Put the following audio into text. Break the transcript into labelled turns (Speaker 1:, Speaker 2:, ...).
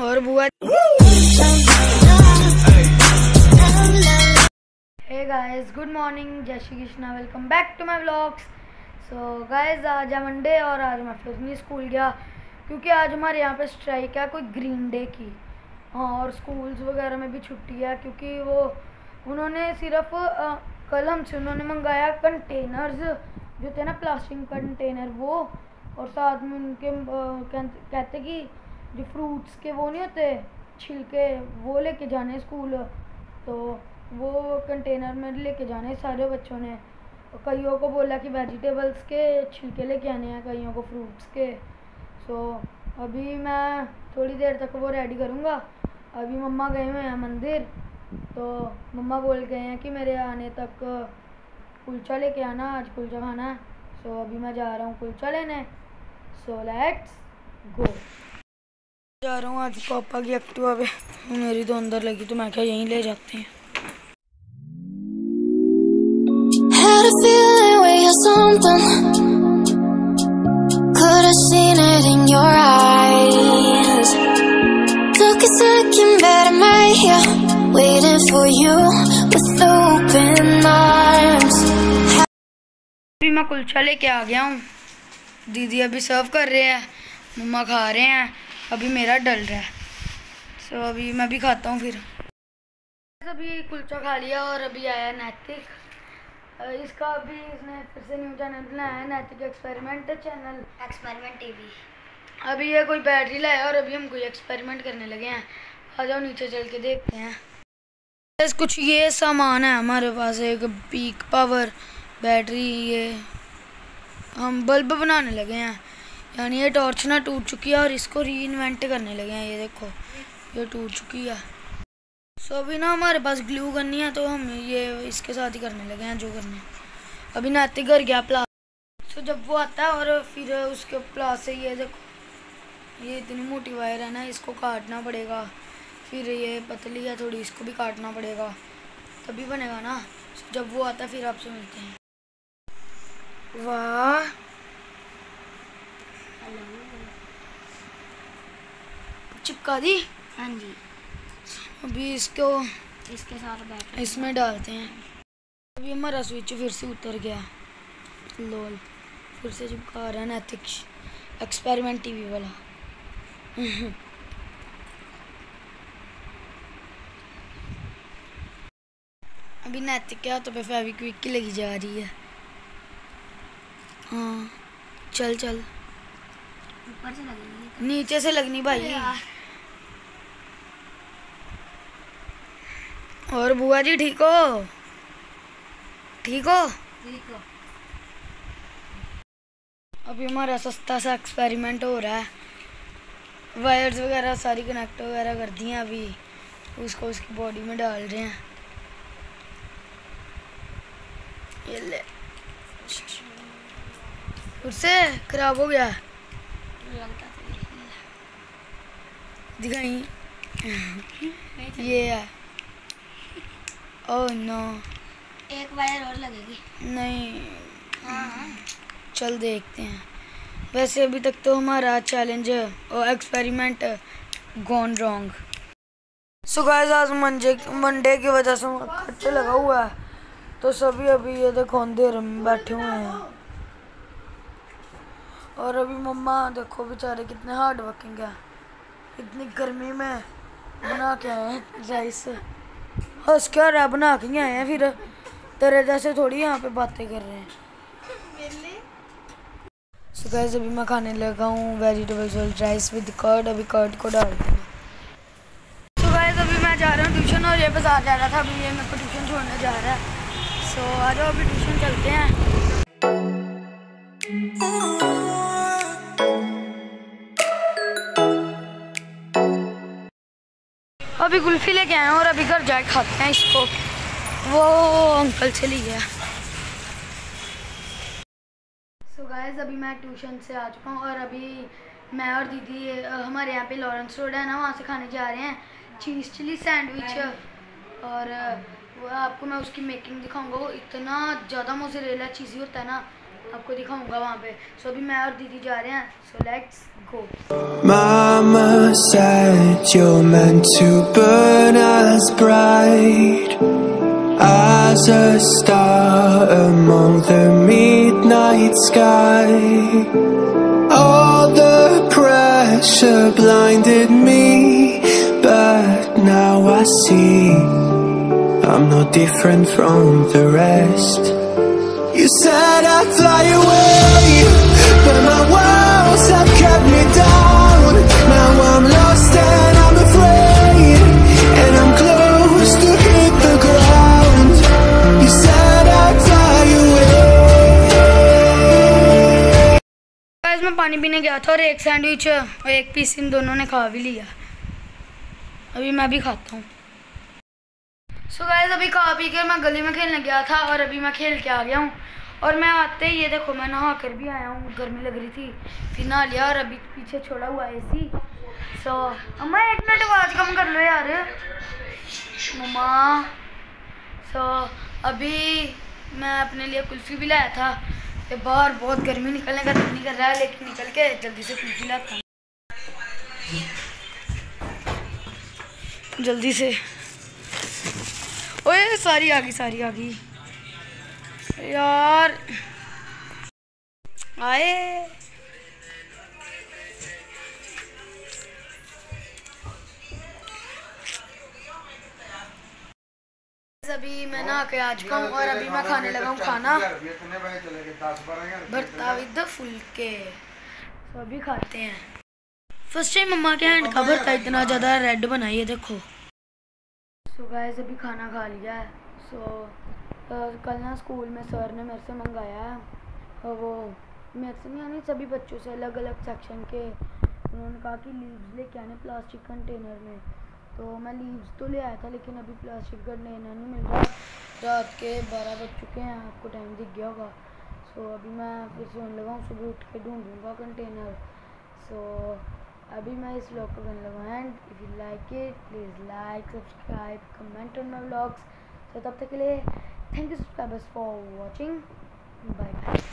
Speaker 1: और बुआ hey guys good morning जय Shri Krishna welcome back to my vlogs so guys आज है मंडे और आज मैं फिर नहीं स्कूल गया, क्योंकि आज हमारे यहाँ पे स्ट्राइक है कोई ग्रीन डे की। और स्कूल्स वगैरह में भी छुट्टी है, क्योंकि वो, उन्होंने सिर्फ़ कल हमसे उन्होंने मंगाया कंटेनर्स जो थे ना प्लास्टिक कंटेनर वो, और साथ में उनके कहते कि जो फ्रूट्स के वो नहीं होते, छिलके, वो लेके जाने स्कूल तो वो कंटेनर में लेके जाने सारे बच्चों ने। कईयों को बोला कि वेजिटेबल्स के छिलके लेके आने हैं, कईयों को फ्रूट्स के। सो अभी मैं थोड़ी देर तक वो रेडी करूँगा। अभी मम्मा गए हुए हैं मंदिर। तो मम्मा बोल गए हैं कि मेरे आने तक कुलचा लेके आना, आज कुलचा खाना है। सो अभी मैं जा रहा हूँ कुलचा लेने। सो लेट्स गो जा रहा हूँ आज पापा की एक्टिवा पे मेरी तो अंदर लगी तो मैं क्या यहीं ले जाते हैं। मैं कुलचा लेके आ गया हूँ। दीदी अभी सर्व कर रहे हैं मम्मा खा रहे हैं। अभी मेरा डल रहा है। सो so, अभी मैं भी खाता हूँ फिर। अभी कुलचा खा लिया और अभी आया नैतिक। इसका अभी इसने फिर से न्यू चैनल बनाया है नैतिक एक्सपेरिमेंट चैनल
Speaker 2: एक्सपेरिमेंट टीवी
Speaker 1: अभी ये कोई बैटरी लाया और अभी हम कोई एक्सपेरिमेंट करने लगे हैं। आ जाओ नीचे चल के देखते हैं। बस कुछ ये सामान है हमारे पास एक पीक पावर बैटरी ये। हम बल्ब बनाने लगे हैं। यानी ये टॉर्च ना टूट चुकी है और इसको री इन्वेंट करने लगे हैं, ये देखो। ये टूट चुकी है। सो अभी ना हमारे पास ग्लू करनी है तो हम ये इसके साथ ही करने लगे हैं, जो करने हैं। अभी नैतिक घर गया प्लास सो जब वो आता है और फिर उसके प्लास से ये देखो, ये इतनी मोटी वायर है ना, इसको काटना पड़ेगा। फिर ये पतली है थोड़ी, इसको भी काटना पड़ेगा। तभी बनेगा ना। जब वो आता है, फिर आपसे मिलते हैं। वाह! चिपका दी?
Speaker 2: हाँ जी।
Speaker 1: अभी इसको
Speaker 2: इसके साथ बैठ।
Speaker 1: इसमें डालते हैं। अभी हमारा स्विच फिर से उतर गया। लोल फिर से चिपका रहा है नैतिक एक्सपेरिमेंट टीवी वाला। अभी नैतिक के हाथों पे फेविक्विक की लगी जा रही है। हाँ चल चल।
Speaker 2: ऊपर से लगेगी
Speaker 1: नीचे से लगनी भाई। और बुआ जी ठीक हो? ठीक हो?
Speaker 2: ठीक हो।
Speaker 1: अभी हमारा सस्ता सा एक्सपेरिमेंट हो रहा है। वायर्स वगैरह सारी कनेक्ट वगैरह कर दी हैं अभी। उसको उसकी बॉडी में डाल रहे हैं। ये ले। उससे खराब हो गया।
Speaker 2: तो
Speaker 1: दिखाई
Speaker 2: ये
Speaker 1: है। ओह नो
Speaker 2: एक वायर और लगेगी।
Speaker 1: नहीं।
Speaker 2: हाँ हाँ।
Speaker 1: चल देखते हैं। वैसे अभी तक तो हमारा चैलेंज और experiment gone wrong so guys आज मंडे मंडे की वजह से खर्चे लगा हुआ है। तो सभी अभी ये देखो अंधेरे में बैठे हुए हैं। और अभी मम्मा देखो बेचारे कितने हार्ड वर्किंग है। इतनी गर्मी में बना के आए हैं राइस हंस क्या रहा बना के ही आए हैं फिर। तेरे जैसे थोड़ी यहाँ पे बातें कर रहे हैं। सो गाइस अभी मैं खाने लगा हूँ वेजिटेबल्स और राइस विद कर्ड अभी कर्ड को डालते हैं। सो गाइस अभी मैं जा रहा हूँ ट्यूशन और ये बाज़ार जा रहा था। अभी ये मेरे को ट्यूशन छोड़ने जा रहा है। सो आ जाओ अभी ट्यूशन चलते हैं। अभी कुल्फी लेके आए हैं और अभी घर जाए खाते हैं इसको। वो अंकल से ली गया। सो गाइस अभी मैं ट्यूशन से आ चुका हूँ और अभी मैं और दीदी हमारे यहाँ पे लॉरेंस रोड है ना, वहाँ से खाने जा रहे हैं। चीज़ चिली सैंडविच और वो आपको मैं उसकी मेकिंग दिखाऊँगा, वो इतना ज़्यादा मोज़रेला चीज़ी होता है ना आपको दिखाऊंगा वहाँ पे सो अभी मैं और दीदी जा रहे हैं so let's go
Speaker 3: Mama said you're meant to burn as bright as a star among the midnight sky. All the pressure blinded me, but now I see I'm no different from the rest. You said I'd fly away, but my walls have kept me down. Now I'm lost and I'm afraid, and I'm close to hit the ground. You said I'd fly away.
Speaker 1: Guys मैं पानी पीने गया था और एक sandwich और एक piece इन दोनों ने खा भी लिया अभी मैं भी खाता हूँ सो गाइस अभी खा पी कर मैं गली में खेलने गया था और अभी मैं खेल के आ गया हूँ और मैं आते ही ये देखो, मैं नहा कर भी आया हूँ, गर्मी लग रही थी। फिर नहा लिया और अभी पीछे छोड़ा हुआ है एसी सो अम्मा, एक मिनट आवाज़ कम कर लो यार। मम्मा। सो अभी मैं अपने लिए कुल्फ़ी भी लाया था। ये बाहर बहुत गर्मी निकलने का नहीं कर रहा है, लेकिन निकल के जल्दी से कुल्फ़ी लाता हूँ। जल्दी से। ओए, सारी आ गई, सारी आ गई। यार। आए। अभी मैं नहा के आ चुका हूँ और अभी मैं खाने लगा हूँ खाना। भरता विद फुलके। तो अभी खाते हैं। फ़र्स्ट टाइम मम्मा के हैंड का भरता इतना ज़्यादा रेड बना है, देखो। सो गाइस अभी खाना खा लिया है। सो कल ना स्कूल में सर ने मेरे से मंगाया वो, मेरे से नहीं, यानी सभी बच्चों से अलग अलग सेक्शन के। उन्होंने कहा कि लीव्स लेके आने प्लास्टिक कंटेनर में। तो मैं लीव्स तो ले आया था, लेकिन अभी प्लास्टिक कंटेनर नहीं मिल रहा। रात के बारह बज चुके हैं, आपको टाइम दिख गया होगा। सो अभी मैं फिर सोने लगा हूँ सुबह उठ के ढूंढूँगा कंटेनर सो अभी मैं इस व्लॉग को करने लगा and if you like it please like subscribe comment on my vlogs तो तब तक के लिए Thank you subscribers for watching. Bye bye.